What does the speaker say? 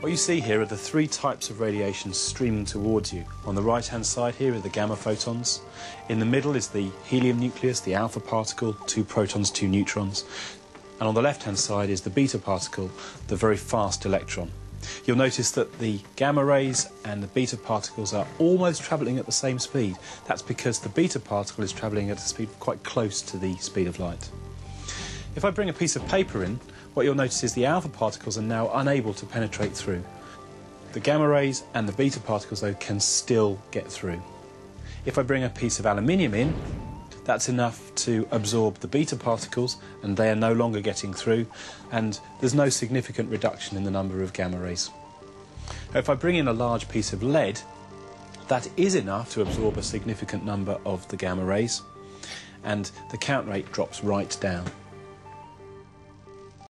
What you see here are the three types of radiation streaming towards you. On the right-hand side here are the gamma photons. In the middle is the helium nucleus, the alpha particle, two protons, two neutrons. And on the left-hand side is the beta particle, the very fast electron. You'll notice that the gamma rays and the beta particles are almost travelling at the same speed. That's because the beta particle is travelling at a speed quite close to the speed of light. If I bring a piece of paper in, what you'll notice is the alpha particles are now unable to penetrate through. The gamma rays and the beta particles, though, can still get through. If I bring a piece of aluminium in, that's enough to absorb the beta particles and they are no longer getting through and there's no significant reduction in the number of gamma rays. If I bring in a large piece of lead, that is enough to absorb a significant number of the gamma rays and the count rate drops right down.